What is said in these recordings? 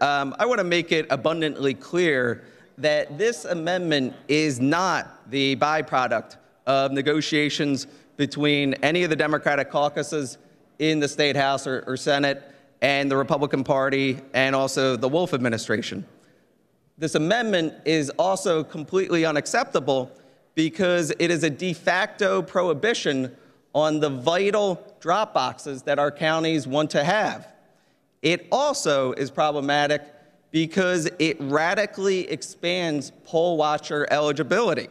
um, I want to make it abundantly clear that this amendment is not the byproduct of negotiations between any of the Democratic caucuses in the State House or, or Senate and the Republican Party and also the Wolf administration. This amendment is also completely unacceptable because it is a de facto prohibition on the vital drop boxes that our counties want to have. It also is problematic because it radically expands poll watcher eligibility.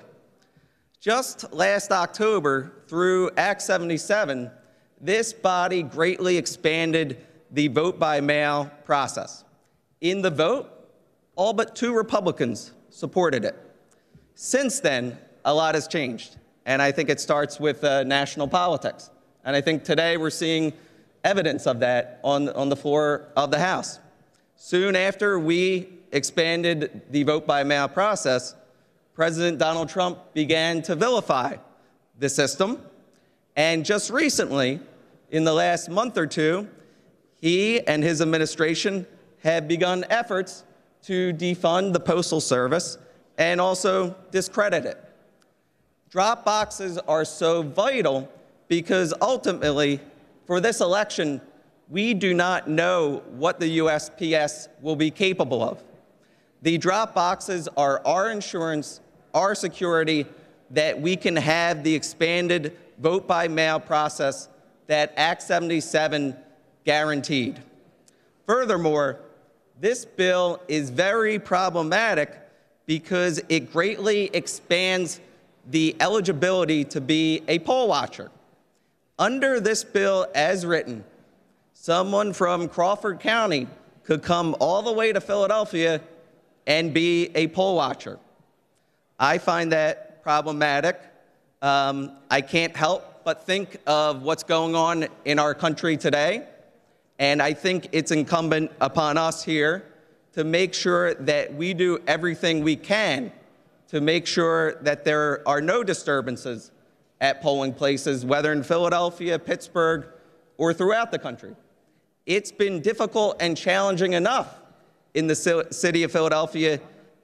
Just last October, through Act 77, this body greatly expanded the vote by mail process. In the vote, all but two Republicans supported it. Since then, a lot has changed, and I think it starts with uh, national politics. And I think today we're seeing evidence of that on, on the floor of the House. Soon after we expanded the vote by mail process, President Donald Trump began to vilify the system. And just recently, in the last month or two, he and his administration have begun efforts to defund the Postal Service and also discredit it. Drop boxes are so vital because ultimately, for this election, we do not know what the USPS will be capable of. The drop boxes are our insurance, our security, that we can have the expanded vote by mail process that Act 77 guaranteed. Furthermore, this bill is very problematic because it greatly expands the eligibility to be a poll watcher. Under this bill as written, someone from Crawford County could come all the way to Philadelphia and be a poll watcher. I find that problematic. Um, I can't help but think of what's going on in our country today. And I think it's incumbent upon us here to make sure that we do everything we can to make sure that there are no disturbances at polling places, whether in Philadelphia, Pittsburgh, or throughout the country. It's been difficult and challenging enough in the city of Philadelphia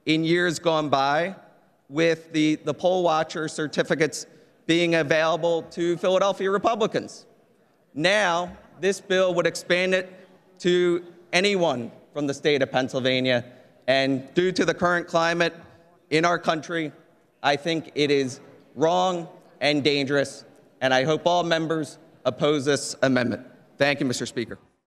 in years gone by with the, the poll watcher certificates being available to Philadelphia Republicans. Now, this bill would expand it to anyone from the state of Pennsylvania. And due to the current climate in our country, I think it is wrong and dangerous. And I hope all members oppose this amendment. Thank you, Mr. Speaker.